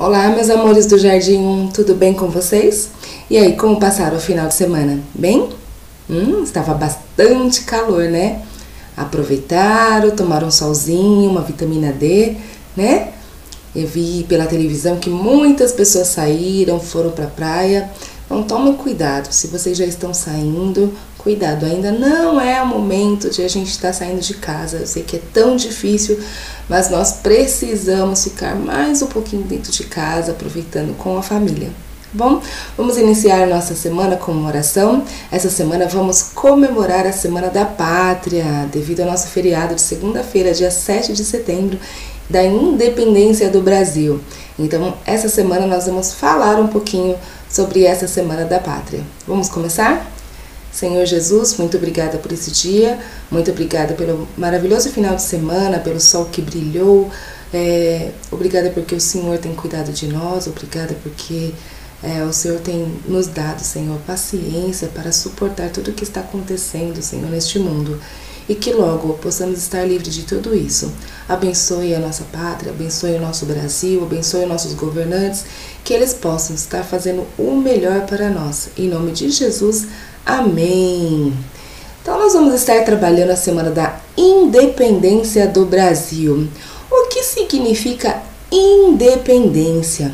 Olá, meus amores do Jardim tudo bem com vocês? E aí, como passaram o final de semana? Bem? Hum, estava bastante calor, né? Aproveitaram, tomaram um solzinho, uma vitamina D, né? Eu vi pela televisão que muitas pessoas saíram, foram para a praia. Então tomem cuidado, se vocês já estão saindo, cuidado, ainda não é o momento de a gente estar tá saindo de casa. Eu sei que é tão difícil, mas nós precisamos ficar mais um pouquinho dentro de casa, aproveitando com a família. Bom, vamos iniciar nossa semana com uma oração. Essa semana vamos comemorar a Semana da Pátria, devido ao nosso feriado de segunda-feira, dia 7 de setembro, da independência do Brasil. Então, essa semana nós vamos falar um pouquinho sobre essa Semana da Pátria. Vamos começar? Senhor Jesus, muito obrigada por esse dia, muito obrigada pelo maravilhoso final de semana, pelo sol que brilhou, é, obrigada porque o Senhor tem cuidado de nós, obrigada porque é, o Senhor tem nos dado, Senhor, paciência para suportar tudo o que está acontecendo, Senhor, neste mundo e que logo possamos estar livres de tudo isso. Abençoe a nossa pátria, abençoe o nosso Brasil, abençoe nossos governantes, que eles possam estar fazendo o melhor para nós. Em nome de Jesus, amém. Então, nós vamos estar trabalhando a semana da independência do Brasil. O que significa independência?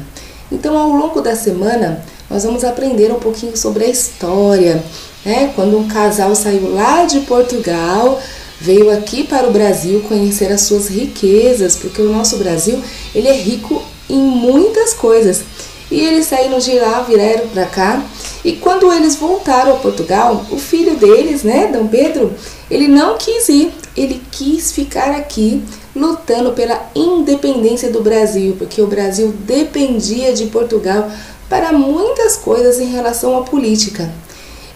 Então, ao longo da semana, nós vamos aprender um pouquinho sobre a história, né? Quando um casal saiu lá de Portugal, veio aqui para o Brasil conhecer as suas riquezas, porque o nosso Brasil ele é rico em muitas coisas. E eles saíram de lá, vieram para cá. E quando eles voltaram a Portugal, o filho deles, né, Dom Pedro, ele não quis ir, ele quis ficar aqui lutando pela independência do Brasil, porque o Brasil dependia de Portugal para muitas coisas em relação à política.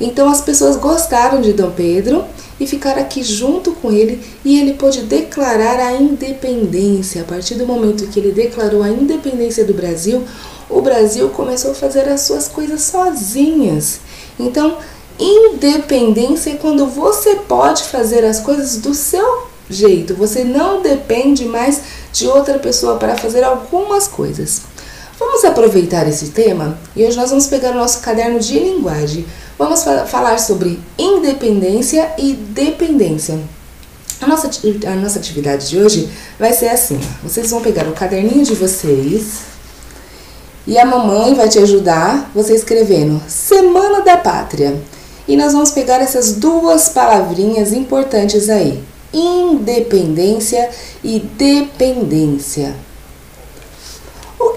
Então as pessoas gostaram de Dom Pedro e ficaram aqui junto com ele e ele pôde declarar a independência. A partir do momento que ele declarou a independência do Brasil, o Brasil começou a fazer as suas coisas sozinhas. Então, independência é quando você pode fazer as coisas do seu jeito. Você não depende mais de outra pessoa para fazer algumas coisas. Vamos aproveitar esse tema e hoje nós vamos pegar o nosso caderno de linguagem. Vamos falar sobre independência e dependência. A nossa, a nossa atividade de hoje vai ser assim: vocês vão pegar o caderninho de vocês e a mamãe vai te ajudar você escrevendo Semana da Pátria. E nós vamos pegar essas duas palavrinhas importantes aí: independência e dependência.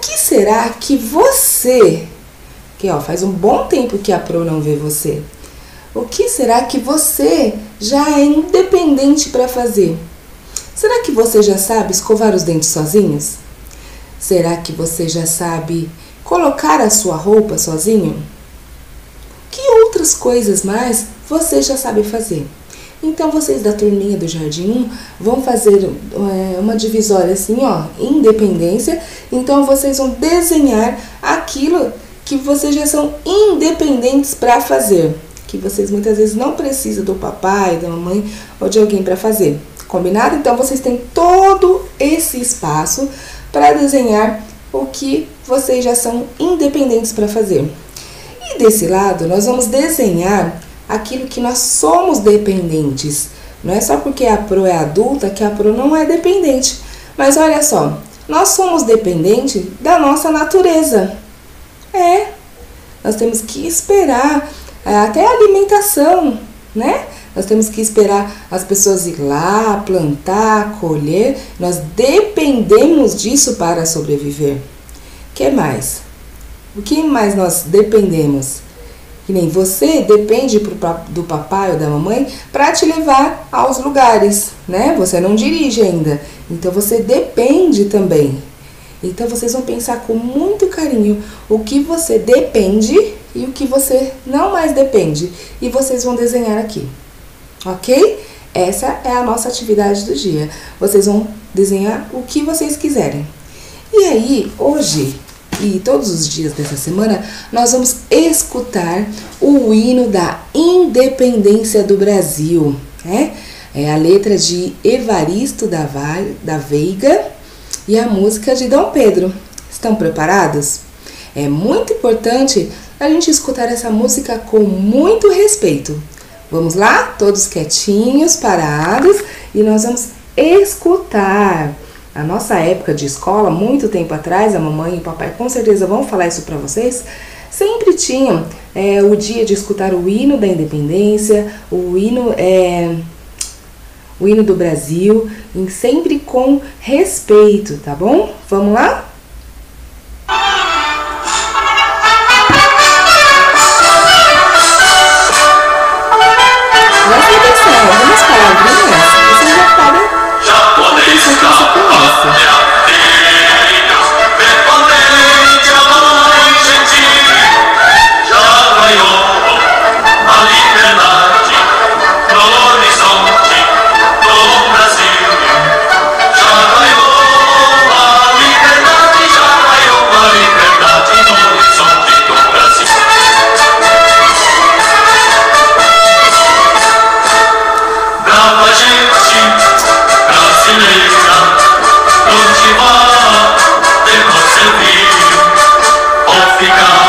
Que será que você que ó, faz um bom tempo que a Pro não vê você. O que será que você já é independente para fazer? Será que você já sabe escovar os dentes sozinhos? Será que você já sabe colocar a sua roupa sozinho? Que outras coisas mais você já sabe fazer? Então vocês da turminha do Jardim 1 vão fazer é, uma divisória assim, ó, independência. Então vocês vão desenhar aquilo que vocês já são independentes para fazer, que vocês muitas vezes não precisam do papai, da mamãe ou de alguém para fazer. Combinado? Então vocês têm todo esse espaço para desenhar o que vocês já são independentes para fazer. E desse lado, nós vamos desenhar aquilo que nós somos dependentes. Não é só porque a Pro é adulta que a Pro não é dependente. Mas olha só, nós somos dependentes da nossa natureza. É, nós temos que esperar é, até a alimentação, né? Nós temos que esperar as pessoas ir lá, plantar, colher. Nós dependemos disso para sobreviver. que mais? O que mais nós dependemos? Que nem você depende do papai ou da mamãe para te levar aos lugares, né? Você não dirige ainda, então você depende também. Então vocês vão pensar com muito carinho o que você depende e o que você não mais depende. E vocês vão desenhar aqui. Ok? Essa é a nossa atividade do dia. Vocês vão desenhar o que vocês quiserem. E aí, hoje e todos os dias dessa semana, nós vamos escutar o hino da independência do Brasil. Né? É a letra de Evaristo da, da Veiga e a música de Dom Pedro. Estão preparados? É muito importante a gente escutar essa música com muito respeito. Vamos lá? Todos quietinhos, parados e nós vamos escutar. A nossa época de escola, muito tempo atrás, a mamãe e o papai com certeza vão falar isso para vocês. Sempre tinham é, o dia de escutar o hino da independência, o hino é, o hino do Brasil, sempre com respeito, tá bom? Vamos lá? Africa.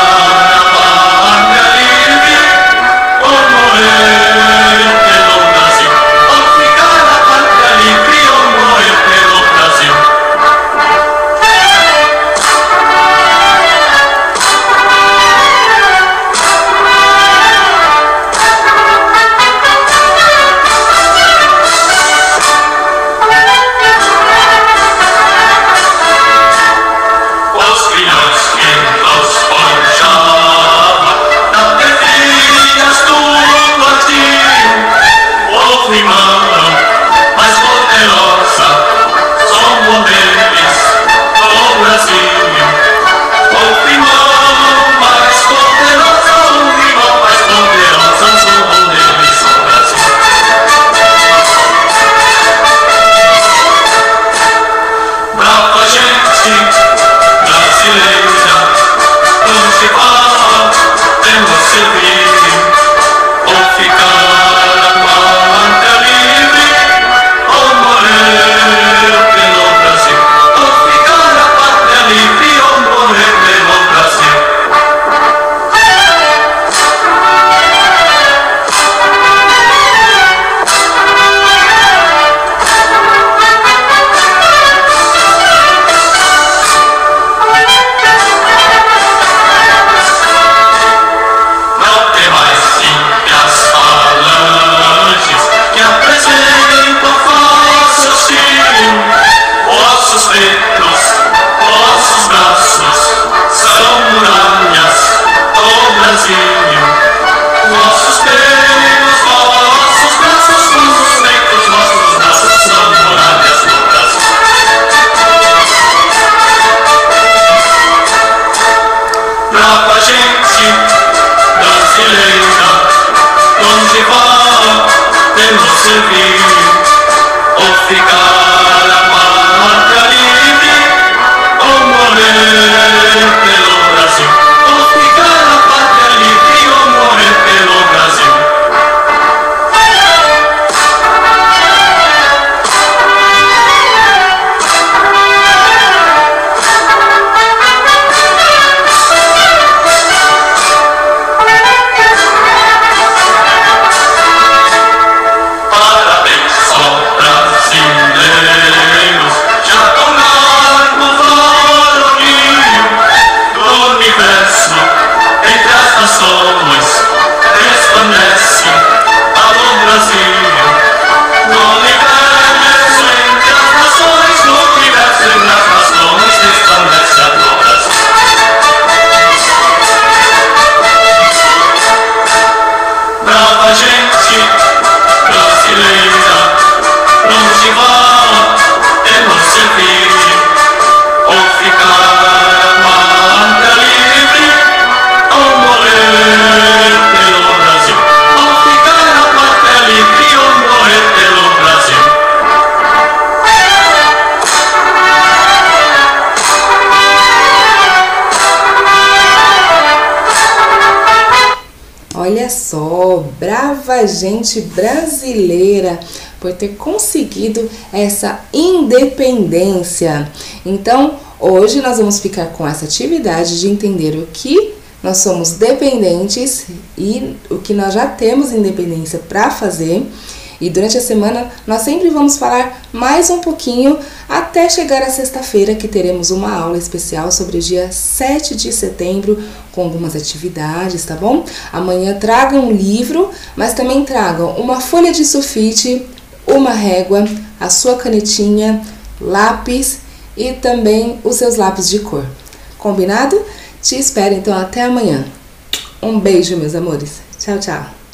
Absolutely. later Donde va, te lo servir, o ficar gente brasileira por ter conseguido essa independência. Então, Hoje nós vamos ficar com essa atividade de entender o que nós somos dependentes e o que nós já temos independência para fazer. E durante a semana nós sempre vamos falar mais um pouquinho até chegar a sexta-feira que teremos uma aula especial sobre o dia 7 de setembro com algumas atividades, tá bom? Amanhã tragam um livro, mas também tragam uma folha de sulfite, uma régua, a sua canetinha, lápis e também os seus lápis de cor. Combinado? Te espero então até amanhã. Um beijo, meus amores. Tchau, tchau.